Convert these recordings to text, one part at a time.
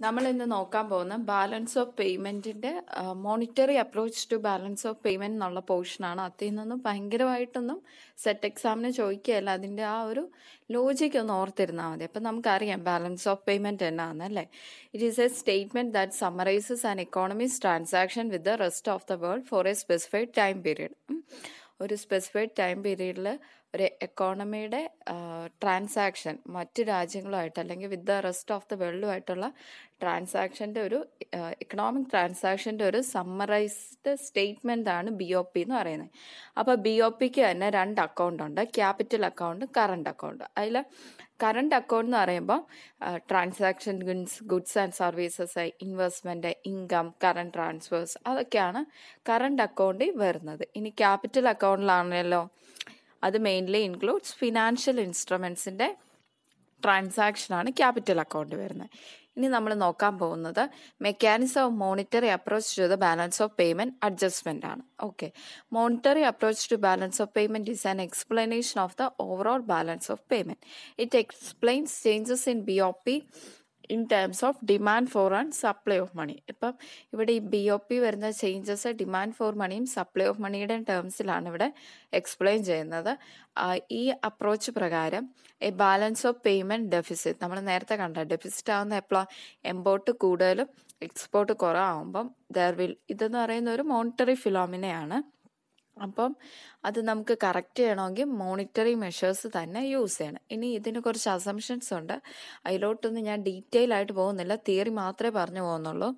നമ്മൾ ഇന്ന് നോക്കാൻ പോകുന്ന balance of പേയ്മെന്റിന്റെ monetary approach to balance of payment എന്നുള്ള പോർഷനാണ് അതിൽ നിന്നും ഭയങ്കരമായിട്ടൊന്നും സെറ്റ് എക്സാമിന് ചോദിക്കുകയല്ല. അതിന്റെ ആ ഒരു ലോജിക് ഒന്ന് ഓർത്തിരുന്നാൽ മതി. അപ്പം നമുക്കറിയാം ബാലൻസ് ഓഫ് പേയ്മെന്റ് അല്ലേ? It is a statement that summarizes an economy's transaction with the rest of the world for a specified time period ഒരു സ്പെസിഫൈഡ് ടൈം പീരീഡിൽ ഒരു എക്കോണമിയുടെ ട്രാൻസാക്ഷൻ മറ്റ് രാജ്യങ്ങളുമായിട്ട് അല്ലെങ്കിൽ with the rest of the വേൾഡുമായിട്ടുള്ള ട്രാൻസാക്ഷന്റെ ഒരു ഇക്കണോമിക് ട്രാൻസാക്ഷന്റെ ഒരു സമ്മറൈസ്ഡ് സ്റ്റേറ്റ്മെന്റ് ആണ് ബി ഒ പി എന്ന് പറയുന്നത്. അപ്പോൾ ബി ഒ പിക്ക് തന്നെ രണ്ട് അക്കൗണ്ട് ഉണ്ട്. ക്യാപിറ്റൽ അക്കൗണ്ട് കറണ്ട് അക്കൗണ്ട് അതിൽ കറണ്ട് അക്കൗണ്ട് എന്ന് പറയുമ്പോൾ transaction goods goods and services investment income current transfers അതൊക്കെയാണ് കറണ്ട് അക്കൗണ്ടിൽ വരുന്നത്. ഇനി ക്യാപിറ്റൽ അക്കൗണ്ടിലാണല്ലോ അത് മെയിൻലി ഇൻക്ലൂഡ്സ് ഫിനാൻഷ്യൽ ഇൻസ്ട്രുമെൻസിന്റെ ട്രാൻസാക്ഷനാണ് ക്യാപിറ്റൽ അക്കൗണ്ട് വരുന്നത്. ഇനി നമ്മൾ നോക്കാൻ പോകുന്നത് mechanism of monetary approach to the balance of payment adjustment ആണ്. Okay monetary approach to balance of payment is an explanation of the overall balance of payment it explains changes in B O P in terms of demand for and supply of money ഇപ്പം ഇവിടെ ഈ B O P വരുന്ന changes demand for മണിയും supply of മണിയുടെ ടേംസിലാണ് ഇവിടെ explain ചെയ്യുന്നത്. ഈ അപ്രോച്ച് പ്രകാരം a balance of payment deficit നമ്മൾ നേരത്തെ കണ്ട ഡെഫിസിറ്റ് ആവുന്ന എപ്പോഴാണ് എമ്പോർട്ട് കൂടുതലും എക്സ്പോർട്ട് കുറവാകുമ്പം ദർ വിൽ ഇതെന്ന് പറയുന്ന ഒരു മോണിറ്ററി ഫിലോമിനയാണ് അപ്പം അത് നമുക്ക് കറക്റ്റ് ചെയ്യണമെങ്കിൽ മോണിറ്ററി മെഷേഴ്സ് തന്നെ യൂസ് ചെയ്യണം. ഇനി ഇതിന് കുറച്ച് അസംഷൻസ് ഉണ്ട്. അതിലോട്ടൊന്നും ഞാൻ ഡീറ്റെയിൽ ആയിട്ട് പോകുന്നില്ല. തിയറി മാത്രമേ പറഞ്ഞു പോകുന്നുള്ളൂ.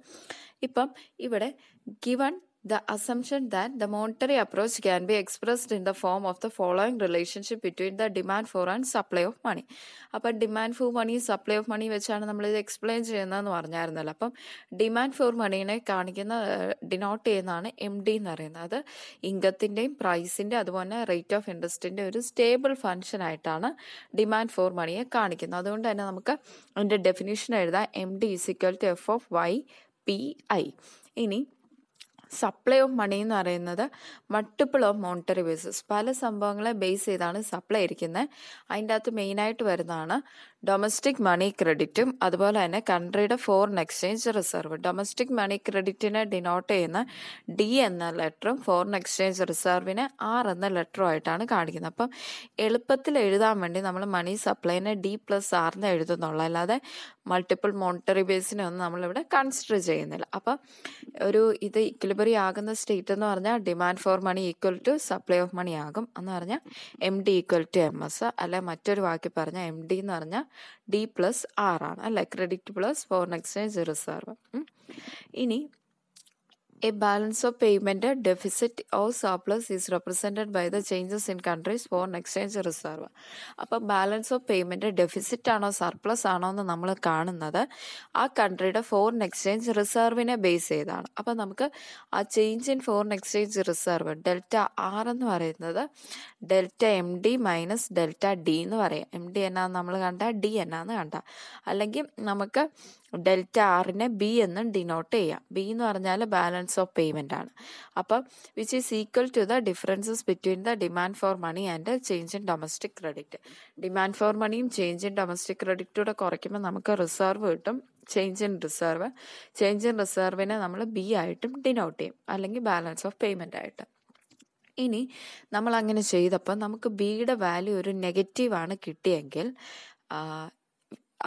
ഇപ്പം ഇവിടെ given the assumption that the monetary approach can be expressed in the form of the following relationship between the demand for and supply of money. അപ്പം demand for money supply of money വെച്ചാണ് നമ്മൾ ഇത് explain ചെയ്യുന്നതെന്ന് പറഞ്ഞായിരുന്നല്ലോ. അപ്പം demand four മണീനെ കാണിക്കുന്ന denote ചെയ്യുന്നതാണ് M D എന്ന് പറയുന്നത്. അത് ഇംഗത്തിന്റെയും പ്രൈസിന്റെ അതുപോലെ റേറ്റ് ഓഫ് ഇൻട്രസ്റ്റിന്റെ ഒരു സ്റ്റേബിൾ ഫങ്ഷൻ ആയിട്ടാണ് ഡിമാൻഡ് ഫോർ മണിയെ കാണിക്കുന്നത്. അതുകൊണ്ട് തന്നെ നമുക്ക് അതിന്റെ ഡെഫിനേഷൻ എഴുതാം. M D is equal to F of Y P I ഇനി സപ്ലൈ ഓഫ് മണി എന്ന് പറയുന്നത് മൾട്ടിപ്പിൾ ഓഫ് മോണിറ്ററി ബേസിസ് പല സംഭവങ്ങളെ ബേസ് ചെയ്താണ് സപ്ലൈ ഇരിക്കുന്നത് അതിന്റെ അകത്ത് മെയിനായിട്ട് വരുന്നതാണ് ഡൊമസ്റ്റിക് മണി ക്രെഡിറ്റും അതുപോലെ തന്നെ കൺട്രിയുടെ foreign exchange reserve domestic money ക്രെഡിറ്റിനെ denote ചെയ്യുന്ന ഡി എന്ന ലെറ്ററും ഫോറിൻ എക്സ്ചേഞ്ച് റിസർവിനെ ആർ എന്ന ലെറ്ററും ആയിട്ടാണ് കാണിക്കുന്നത്. അപ്പം എളുപ്പത്തിൽ എഴുതാൻ വേണ്ടി നമ്മൾ മണി സപ്ലൈനെ ഡി പ്ലസ് ആറിന് എഴുതുന്നുള്ളൂ. അല്ലാതെ മൾട്ടിപ്പിൾ മോണിറ്ററി ബേസിനെ ഒന്നും നമ്മളിവിടെ കൺസിഡർ ചെയ്യുന്നില്ല. അപ്പം ഒരു ഇത് ഇക്വിലിബറി ആകുന്ന സ്റ്റേറ്റ് എന്ന് പറഞ്ഞാൽ demand for money equal to supply of money ആകും എന്ന് പറഞ്ഞാൽ M D equal to M S അല്ലെ മറ്റൊരു വാക്കി പറഞ്ഞാൽ എം ഡി എന്ന് പറഞ്ഞാൽ ഡി പ്ലസ് ആർ ആണ് അല്ലെ? Credit plus foreign exchange reserve ഇനി A balance of payment deficit or surplus is represented by the changes in countries foreign exchange reserve. അപ്പോൾ ബാലൻസ് ഓഫ് പേയ്മെന്റ് ഡെഫിസിറ്റ് ആണോ surplus ആണോ എന്ന് നമ്മൾ കാണുന്നത് ആ കൺട്രിയുടെ ഫോറിൻ എക്സ്ചേഞ്ച് റിസർവിനെ ബേസ് ചെയ്താണ്. അപ്പം നമുക്ക് ആ change in foreign exchange reserve delta R എന്ന് പറയുന്നത് delta M D minus delta D എന്ന് പറയാം. എം ഡി എന്നാന്ന് നമ്മൾ കണ്ട ഡി എന്നാന്ന് കണ്ട. അല്ലെങ്കിൽ നമുക്ക് ഡെൽറ്റ ആറിനെ ബി എന്ന് ഡിനോട്ട് ചെയ്യാം. ബി എന്ന് പറഞ്ഞാൽ ബാലൻസ് ഓഫ് പേയ്മെന്റ് ആണ്. അപ്പം which is equal to the differences between the demand for money and change in domestic credit demand for മണിയും ചേഞ്ച് ഇൻ ഡൊമസ്റ്റിക് ക്രെഡിറ്റൂടെ കുറയ്ക്കുമ്പോൾ നമുക്ക് റിസർവ് കിട്ടും. Change in reserve change in റിസർവിനെ നമ്മൾ ബി ആയിട്ടും denote ചെയ്യും. അല്ലെങ്കിൽ ബാലൻസ് ഓഫ് പേയ്മെന്റ് ആയിട്ട്. ഇനി നമ്മൾ അങ്ങനെ ചെയ്തപ്പോൾ നമുക്ക് ബിയുടെ വാല്യൂ ഒരു നെഗറ്റീവാണ് കിട്ടിയെങ്കിൽ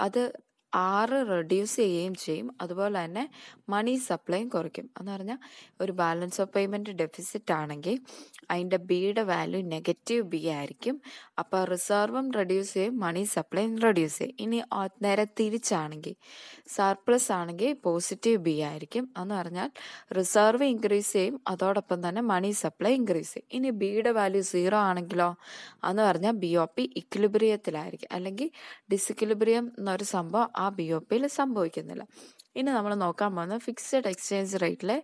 അത് ആറ് റെഡ്യൂസ് ചെയ്യുകയും ചെയ്യും. അതുപോലെ തന്നെ മണി സപ്ലൈയും കുറയ്ക്കും. എന്ന് പറഞ്ഞാൽ ഒരു ബാലൻസ് ഓഫ് പേയ്മെന്റ് ഡെഫിസിറ്റ് ആണെങ്കിൽ അതിന്റെ ബിയുടെ വാല്യൂ നെഗറ്റീവ് ബി ആയിരിക്കും. അപ്പോൾ റിസർവും റെഡ്യൂസ് ചെയ്യും മണി സപ്ലൈയും റെഡ്യൂസ് ചെയ്യും. ഇനി നേരെ തിരിച്ചാണെങ്കിൽ സർപ്ലസ് ആണെങ്കിൽ പോസിറ്റീവ് ബി ആയിരിക്കും. എന്ന് പറഞ്ഞാൽ റിസർവ് ഇൻക്രീസ് ചെയ്യും. അതോടൊപ്പം തന്നെ മണി സപ്ലൈ ഇൻക്രീസ് ചെയ്യും. ഇനി ബിയുടെ വാല്യൂ സീറോ ആണെങ്കിലോ എന്ന് പറഞ്ഞാൽ ബി ഒ പി ഇക്വിലിബ്രിയത്തിലായിരിക്കും അല്ലെങ്കിൽ ഡിസിക്വിലിബ്രിയം എന്നൊരു സംഭവം ആ ബി ഒ പിയിൽ സംഭവിക്കുന്നില്ല. ഇനി നമ്മൾ നോക്കാൻ പോകുന്നത് ഫിക്സഡ് എക്സ്ചേഞ്ച് റേറ്റിലെ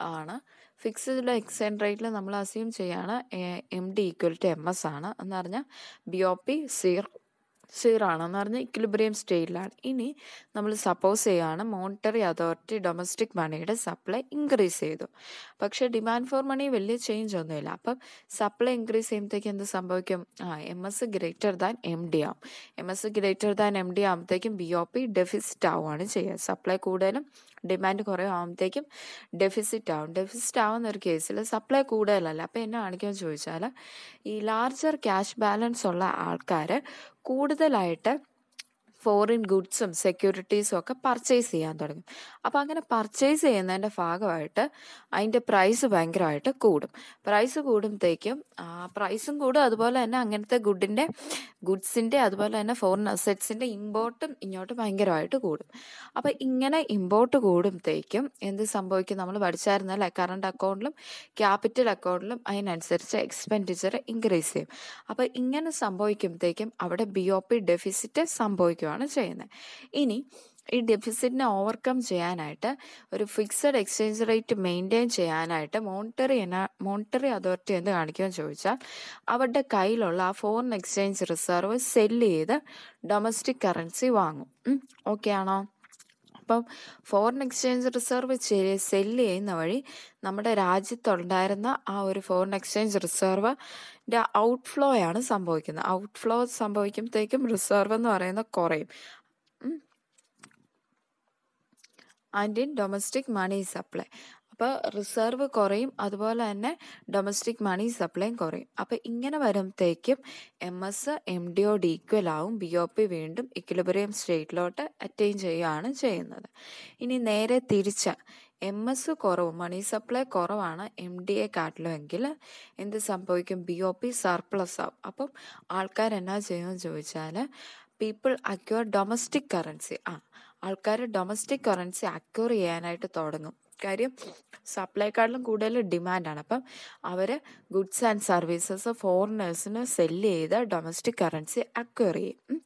ആണ്. ഫിക്സഡ് എക്സ്ചേഞ്ച് റേറ്റിൽ നമ്മൾ അസ്യൂം ചെയ്യാണ് M D equal to M S ആണ്. എന്ന് പറഞ്ഞാൽ B O P zero zero ആണെന്ന് പറഞ്ഞാൽ ഇക്വിലിബ്രിയം സ്റ്റേറ്റിലാണ് ഇനി നമ്മൾ സപ്പോസ് ചെയ്യുകയാണ് മോണിറ്ററി അതോറിറ്റി ഡൊമസ്റ്റിക് മണിയുടെ സപ്ലൈ ഇൻക്രീസ് ചെയ്തു. പക്ഷേ ഡിമാൻഡ് ഫോർ മണി വലിയ ചേഞ്ച് ഒന്നുമില്ല. അപ്പം സപ്ലൈ ഇൻക്രീസ് ചെയ്യുമ്പോഴത്തേക്ക് എന്ത് സംഭവിക്കും? ആ M S greater than M D ആവും. M S greater than M D ആകുമ്പോഴത്തേക്കും ബി ഒ പി ഡെഫിസിറ്റ് ആവുകയാണ് ചെയ്യുക. സപ്ലൈ കൂടുതലും ഡിമാൻഡ് കുറേ ആകുമ്പോഴത്തേക്കും ഡെഫിസിറ്റ് ആവും. ഡെഫിസിറ്റ് ആവുന്ന ഒരു കേസിൽ സപ്ലൈ കൂടുതലല്ല. അപ്പോൾ എന്നെ കാണിക്കുമെന്ന് ചോദിച്ചാൽ ഈ ലാർജർ ക്യാഷ് ബാലൻസ് ഉള്ള ആൾക്കാർ കൂടുതലായിട്ട് ഫോറിൻ ഗുഡ്സും സെക്യൂരിറ്റീസും ഒക്കെ പർച്ചേസ് ചെയ്യാൻ തുടങ്ങും. അപ്പോൾ അങ്ങനെ പർച്ചേസ് ചെയ്യുന്നതിന്റെ ഭാഗമായിട്ട് അതിന്റെ പ്രൈസ് ഭയങ്കരമായിട്ട് കൂടും. പ്രൈസ് കൂടുമ്പോഴത്തേക്കും പ്രൈസും കൂടും. അതുപോലെ തന്നെ അങ്ങനത്തെ ഗുഡിന്റെ ഗുഡ്സിന്റെ അതുപോലെ തന്നെ ഫോറിൻ അസെറ്റ്സിന്റെ ഇമ്പോർട്ടും ഇങ്ങോട്ട് ഭയങ്കരമായിട്ട് കൂടും. അപ്പോൾ ഇങ്ങനെ ഇമ്പോർട്ട് കൂടുമ്പോഴത്തേക്കും എന്ത് സംഭവിക്കും? നമ്മൾ പഠിച്ചായിരുന്നല്ലേ? കറണ്ട് അക്കൗണ്ടിലും ക്യാപിറ്റൽ അക്കൗണ്ടിലും അതിനനുസരിച്ച് എക്സ്പെൻഡിച്ചർ ഇൻക്രീസ് ചെയ്യും. അപ്പോൾ ഇങ്ങനെ സംഭവിക്കുമ്പോഴത്തേക്കും അവിടെ ബി ഒ പി ഡെഫിസിറ്റ് സംഭവിക്കുകയാണ് ചെയ്യുന്നത്. ഇനി ഈ ഡെഫിസിറ്റിനെ ഓവർകം ചെയ്യാനായിട്ട് ഒരു ഫിക്സഡ് എക്സ്ചേഞ്ച് റേറ്റ് മെയിന്റെയിൻ ചെയ്യാനായിട്ട് മോണിറ്ററി മോണിറ്ററി അതോറിറ്റി എന്ത് കാണിക്കുമെന്ന് ചോദിച്ചാൽ അവരുടെ കയ്യിലുള്ള ആ ഫോറിൻ എക്സ്ചേഞ്ച് റിസർവ് സെല്ല് ചെയ്ത് ഡൊമസ്റ്റിക് കറൻസി വാങ്ങും. ഓക്കെ ആണോ? അപ്പം ഫോറിൻ എക്സ്ചേഞ്ച് റിസർവ് സെല്ല് ചെയ്യുന്ന വഴി നമ്മുടെ രാജ്യത്തുണ്ടായിരുന്ന ആ ഒരു ഫോറിൻ എക്സ്ചേഞ്ച് റിസർവിന്റെ ഔട്ട്ഫ്ലോ ആണ് സംഭവിക്കുന്നത്. ഔട്ട് ഫ്ലോ സംഭവിക്കുമ്പോഴത്തേക്കും റിസർവ് എന്ന് പറയുന്ന കുറയും. And in domestic money supply അപ്പോൾ റിസർവ് കുറയും. അതുപോലെ തന്നെ ഡൊമസ്റ്റിക് മണി സപ്ലൈയും കുറയും. അപ്പോൾ ഇങ്ങനെ വരുമ്പോഴത്തേക്കും എം എസ് എം ഡി ഒഡ് ഈക്വൽ ആവും. ബി ഒ പി വീണ്ടും ഇക്വിലിബ്രിയം സ്റ്റേറ്റിലോട്ട് അറ്റൈൻ ചെയ്യുകയാണ് ചെയ്യുന്നത്. ഇനി നേരെ തിരിച്ച എം എസ് കുറവ് മണി സപ്ലൈ കുറവാണ് എം ഡി എ കാട്ടിലുമെങ്കിൽ എന്ത് സംഭവിക്കും? ബി ഒ പി സർപ്ലസ് ആവും. അപ്പം ആൾക്കാർ എന്നാ ചെയ്യുമെന്ന് ചോദിച്ചാൽ പീപ്പിൾ അക്യൂർ ഡൊമസ്റ്റിക് കറൻസി ആ ആൾക്കാർ ഡൊമസ്റ്റിക് കറൻസി അക്യൂർ ചെയ്യാനായിട്ട് തുടങ്ങും. കാര്യം സപ്ലൈക്കാട്ടിലും കൂടുതൽ ഡിമാൻഡാണ്. അപ്പം അവർ ഗുഡ്സ് ആൻഡ് സർവീസസ് ഫോറിനേഴ്സിന് സെല്ല് ചെയ്ത് ഡൊമസ്റ്റിക് കറൻസി അക്വയർ ചെയ്യും.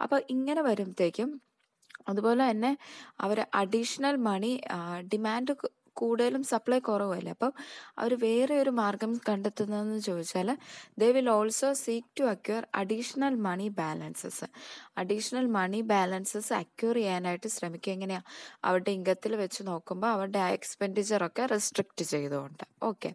അപ്പോൾ ഇങ്ങനെ വരുമ്പോഴത്തേക്കും അതുപോലെ തന്നെ അവർ അഡീഷണൽ മണി ഡിമാൻഡ് കൂടുതലും സപ്ലൈ കുറവല്ലേ? അപ്പം അവർ വേറെ ഒരു മാർഗം കണ്ടെത്തുന്നതെന്ന് ചോദിച്ചാൽ they will also seek to acquire additional money balances additional money balances acquire ചെയ്യാനായിട്ട് ശ്രമിക്കുക. എങ്ങനെയാണ് അവരുടെ ഇംഗത്തിൽ വെച്ച് നോക്കുമ്പോൾ അവരുടെ ആ എക്സ്പെൻഡിച്ചറൊക്കെ റെസ്ട്രിക്റ്റ് ചെയ്തുകൊണ്ട്. ഓക്കെ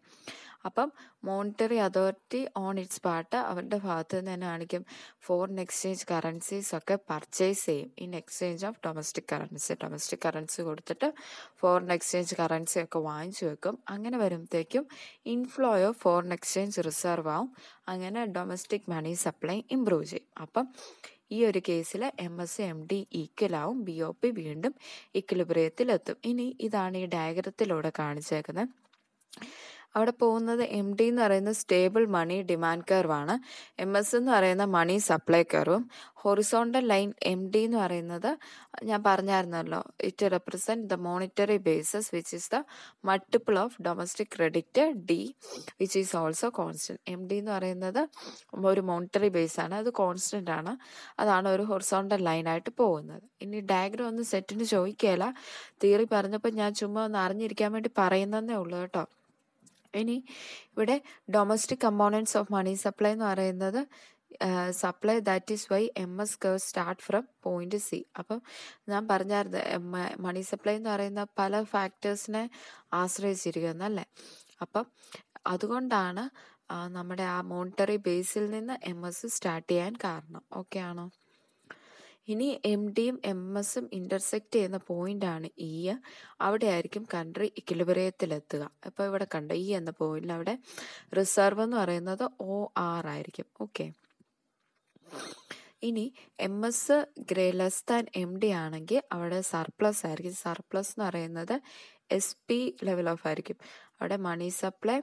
അപ്പം monetary authority on its part അവരുടെ ഭാഗത്ത് നിന്ന് തന്നെ കാണിക്കും. ഫോറിൻ എക്സ്ചേഞ്ച് കറൻസീസ് ഒക്കെ പർച്ചേസ് ചെയ്യും. In exchange of domestic currency domestic currency കൊടുത്തിട്ട് ഫോറിൻ എക്സ്ചേഞ്ച് കറൻസി ഒക്കെ വാങ്ങിച്ചു വെക്കും. അങ്ങനെ വരുമ്പോഴത്തേക്കും inflow of foreign exchange reserve ആവും. അങ്ങനെ ഡൊമസ്റ്റിക് മണി സപ്ലൈ ഇമ്പ്രൂവ് ചെയ്യും. അപ്പം ഈ ഒരു കേസിൽ എം എസ് എം ഡി ഈക്വലാവും ബി ഒ പി വീണ്ടും ഇക്വലിബ്രിയത്തിലെത്തും ഇനി ഇതാണ് ഈ ഡയഗ്രത്തിലൂടെ കാണിച്ചേക്കുന്നത് അവിടെ പോകുന്നത് എം ഡി എന്ന് പറയുന്ന സ്റ്റേബിൾ മണി ഡിമാൻഡ് കർവാണ് എം എസ് എന്ന് പറയുന്ന മണി സപ്ലൈ കർവും ഹൊറിസോണ്ടൽ ലൈൻ എം ഡി എന്ന് പറയുന്നത് ഞാൻ പറഞ്ഞായിരുന്നല്ലോ it represent the monetary bases which is the multiple of domestic credit D which is also constant M D എന്ന് പറയുന്നത് ഒരു മോണിറ്ററി ബേസ് ആണ്. അത് കോൺസ്റ്റന്റ് ആണ്. അതാണ് ഒരു ഹൊറിസോണ്ടൽ ലൈനായിട്ട് പോകുന്നത്. ഇനി ഡയഗ്രം ഒന്ന് സെറ്റിന് ചോദിക്കുകയില്ല തിയറി പറഞ്ഞപ്പോൾ ഞാൻ ചുമ്മാ ഒന്ന് അറിഞ്ഞിരിക്കാൻ വേണ്ടി പറയുന്നതേ ഉള്ളൂ കേട്ടോ. ഇനി ഇവിടെ domestic components of money supply എന്ന് പറയുന്നത് supply that is why M S curve start from point C അപ്പം ഞാൻ പറഞ്ഞായിരുന്നു മണി സപ്ലൈ എന്ന് പറയുന്ന പല ഫാക്ടേഴ്സിനെ ആശ്രയിച്ചിരിക്കുന്നു അല്ലേ? അപ്പം അതുകൊണ്ടാണ് നമ്മുടെ ആ മോണിറ്ററി ബേസിൽ നിന്ന് എം എസ് സ്റ്റാർട്ട് ചെയ്യാൻ കാരണം. ഓക്കെ ആണോ? ഇനി എം ഡിയും എം എസും ഇന്റർസെക്ട് ചെയ്യുന്ന ആണ് ഇ അവിടെ ആയിരിക്കും കൺട്രി ഇക്വിലിബ്രിയത്തിലെത്തുക അപ്പോൾ ഇവിടെ കണ്ട ഇ എന്ന പോയിന്റിൽ അവിടെ റിസർവ് എന്ന് പറയുന്നത് ഒ ആർ ആയിരിക്കും. ഓക്കെ ഇനി M S grey less than M D ആണെങ്കിൽ അവിടെ സർപ്ലസ് ആയിരിക്കും. സർപ്ലസ് എന്ന് പറയുന്നത് എസ് പി ലെവൽ ഓഫ് ആയിരിക്കും. അവിടെ മണി സപ്ലൈ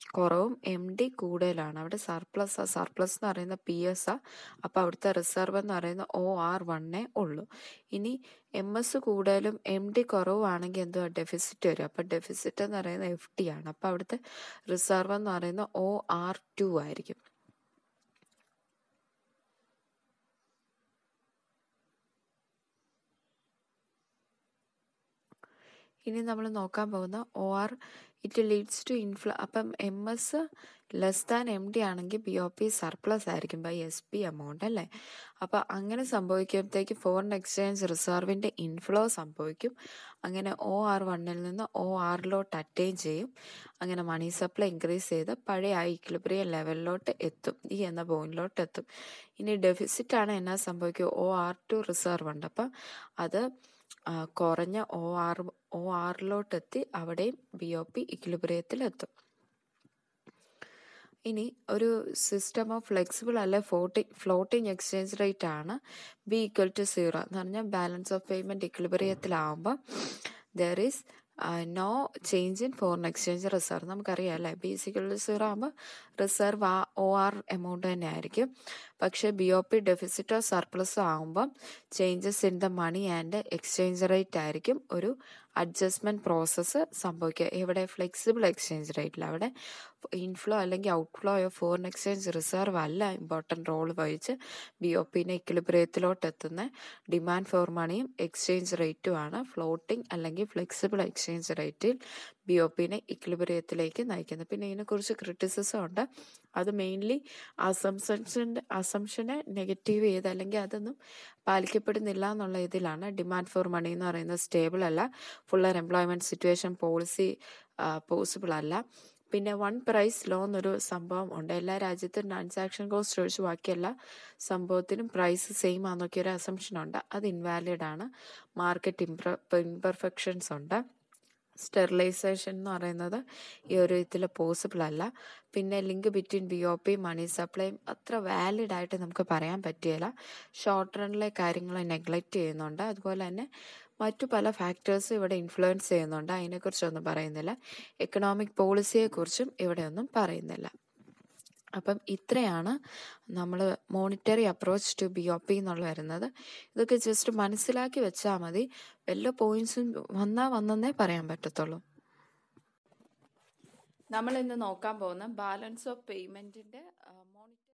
കുറവും എം ഡി കൂടുതലാണ്. അവിടെ സർപ്ലസ് സർപ്ലസ് എന്ന് പറയുന്ന പി എസ് ആ. അപ്പോൾ അവിടുത്തെ റിസർവ് എന്ന് പറയുന്ന ഒ ആർ വണ്ണേ ഉള്ളൂ. ഇനി എം എസ് കൂടുതലും എം ഡി കുറവാണെങ്കിൽ എന്തുവാ? ഡെഫിസിറ്റ് വരും. അപ്പോൾ ഡെഫിസിറ്റ് എന്ന് പറയുന്നത് എഫ് ടി ആണ്. അപ്പോൾ അവിടുത്തെ റിസർവ് എന്ന് പറയുന്ന ഒ ആർ ടു ആയിരിക്കും. ഇനി നമ്മൾ നോക്കാൻ പോകുന്ന O R it leads to ഇൻഫ്ല അപ്പം M S less than M D ആണെങ്കിൽ ബി ഒ പി സർപ്ലസ് ആയിരിക്കും ബൈ എസ് പി എമൗണ്ട് അല്ലേ? അപ്പോൾ അങ്ങനെ സംഭവിക്കുമ്പോഴത്തേക്ക് ഫോറിൻ എക്സ്ചേഞ്ച് റിസർവിന്റെ ഇൻഫ്ലോ സംഭവിക്കും. അങ്ങനെ ഒ ആർ വണ്ണിൽ നിന്ന് ഒ ആറിലോട്ട് അറ്റൈൻ ചെയ്യും. അങ്ങനെ മണി സപ്ലൈ ഇൻക്രീസ് ചെയ്ത് പഴയ ആ ഇക്ലിബ്രിയ ലെവലിലോട്ട് എത്തും. ഈ എന്ന പോയിന്റിലോട്ട് എത്തും. ഇനി ഡെഫിസിറ്റ് ആണ് എന്നാ സംഭവിക്കുക? ഒ ആർ ടു റിസർവ് ഉണ്ട്. അപ്പം അത് കുറഞ്ഞ ഒ ആർ ഒ ആറിലോട്ട് എത്തി അവിടെയും ബി ഒ പി ഇക്ലിബ്രിയത്തിലെത്തും ഇനി ഒരു സിസ്റ്റം ഓഫ് ഫ്ലെക്സിബിൾ അല്ലെ ഫ്ലോട്ടിംഗ് ഫ്ലോട്ടിംഗ് എക്സ്ചേഞ്ച് റേറ്റ് ആണ് ബി ഈക്വൽ ടു സീറോ എന്ന് പറഞ്ഞാൽ balance of payment ഇക്വിലിബ്രിയത്തിലാവുമ്പോൾ there is no change in foreign exchange reserve നമുക്കറിയാം അല്ലേ? B is equal to zero ആകുമ്പോൾ റിസർവ് ആ ഒ ആർ എമൗണ്ട് തന്നെ ആയിരിക്കും പക്ഷേ ബി ഒ പി ഡെഫിസിറ്റോ സർപ്ലസോ ആകുമ്പം changes in the money and exchange rate ആയിരിക്കും ഒരു അഡ്ജസ്റ്റ്മെന്റ് പ്രോസസ്സ് സംഭവിക്കുക. ഇവിടെ ഫ്ലെക്സിബിൾ എക്സ്ചേഞ്ച് റേറ്റിൽ അവിടെ ഇൻഫ്ലോ അല്ലെങ്കിൽ outflow of foreign exchange reserve അല്ല ഇമ്പോർട്ടന്റ് റോൾ വഹിച്ച് ബി ഒ പിന്നെ ഇക്വിലിബ്രിയത്തിലോട്ട് എത്തുന്ന ഡിമാൻഡ് ഫോർ മണിയും എക്സ്ചേഞ്ച് റേറ്റുമാണ് ഫ്ലോട്ടിംഗ് അല്ലെങ്കിൽ ഫ്ലെക്സിബിൾ എക്സ്ചേഞ്ച് റേറ്റിൽ ബി ഒ പിന്നെ ഇക്ലിബറിയത്തിലേക്ക് നയിക്കുന്നത് പിന്നെ ഇതിനെക്കുറിച്ച് ക്രിറ്റിസിസം ഉണ്ട്. അത് മെയിൻലി അസംസൻസിന്റെ അസംഷനെ നെഗറ്റീവ് ചെയ്ത് അല്ലെങ്കിൽ അതൊന്നും പാലിക്കപ്പെടുന്നില്ല എന്നുള്ള ഇതിലാണ്. ഡിമാൻഡ് ഫോർ മണി എന്ന് പറയുന്നത് സ്റ്റേബിൾ അല്ല. Fuller employment situation policy possible അല്ല. പിന്നെ വൺ പ്രൈസ് ലോ എന്നൊരു സംഭവം ഉണ്ട്. എല്ലാ രാജ്യത്തും ട്രാൻസാക്ഷൻ കോസ്റ്റ് ഒഴിച്ച് ബാക്കി എല്ലാ സംഭവത്തിനും പ്രൈസ് സെയിം ആണെന്നൊക്കെ ഒരു അസംഷൻ ഉണ്ട്. അത് ഇൻവാലിഡ് ആണ്. മാർക്കറ്റ് ഇംപ്ര ഇംപെർഫെക്ഷൻസ് ഉണ്ട്. സ്റ്റെറിലൈസേഷൻ എന്ന് പറയുന്നത് ഈ ഒരു ഇതിൽ പോസിബിൾ അല്ല. പിന്നെ link between B O P money സപ്ലൈയും അത്ര വാലിഡ് ആയിട്ട് നമുക്ക് പറയാൻ പറ്റുകയില്ല ഷോർട്ട് റണ്ണിലെ കാര്യങ്ങൾ നെഗ്ലക്റ്റ് ചെയ്യുന്നുണ്ട്. അതുപോലെ തന്നെ മറ്റു പല ഫാക്ടേഴ്സും ഇവിടെ ഇൻഫ്ലുവൻസ് ചെയ്യുന്നുണ്ട്. അതിനെക്കുറിച്ചൊന്നും പറയുന്നില്ല. എക്കണോമിക് പോളിസിയെക്കുറിച്ചും ഇവിടെയൊന്നും പറയുന്നില്ല. അപ്പം ഇത്രയാണ് നമ്മൾ monetary approach to B O P എന്നുള്ള വരുന്നത്. ഇതൊക്കെ ജസ്റ്റ് മനസ്സിലാക്കി വെച്ചാൽ മതി. എല്ലാ പോയിന്റ്സും വന്നാൽ വന്നെന്നേ പറയാൻ പറ്റത്തുള്ളൂ. നമ്മൾ ഇന്ന് നോക്കാൻ പോകുന്ന ബാലൻസ് ഓഫ് പേയ്മെന്റിന്റെ